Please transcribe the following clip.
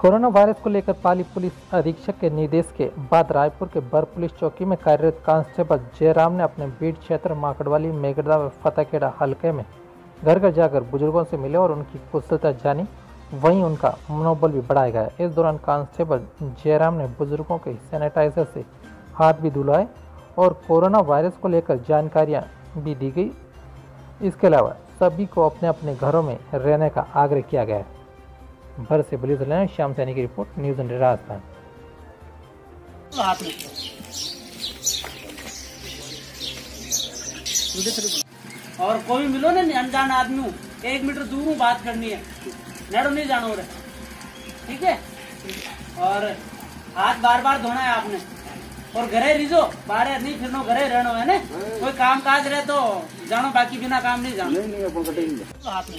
Corona virus को लेकर पाली police अधीक्षक के निर्देश के बाद रायपुर के बर पुलिस चौकी में कार्यरत कांस्टेबल जयराम ने अपने बीट क्षेत्र माकड़वाली मेगड़ा व फतेखेड़ा हल्के में घर घर जाकर बुज़ुर्गों से मिले और उनकी कुशलता जानी। वहीं उनका मनोबल भी बढ़ाया गया। इस दौरान कांस्टेबल जयराम ने बुज़ुर्गों के सैनिटाइजर से हाथ भी धुलाए और कोरोना वायरस को लेकर जानकारियाँ भी दी गई। इसके अलावा सभी को अपने अपने घरों में रहने का आग्रह किया गया। है भर से पुलिस लाइन श्याम सैनी की रिपोर्ट न्यूज़ इंडिया राजस्थान और कोई मिलो ना अनजान आदमी हूँ। एक मीटर दूर हूँ बात करनी है। नेड़ो नहीं जानो रे ठीक है? और हाथ बार बार धोना है आपने। और घरे रिजो बाहर नहीं फिरनो घरे रहनो है ना? कोई काम काज रहे तो जानो बाकी बिना काम नहीं जानो। नहीं नहीं अपन कटेंगे। हाथ में।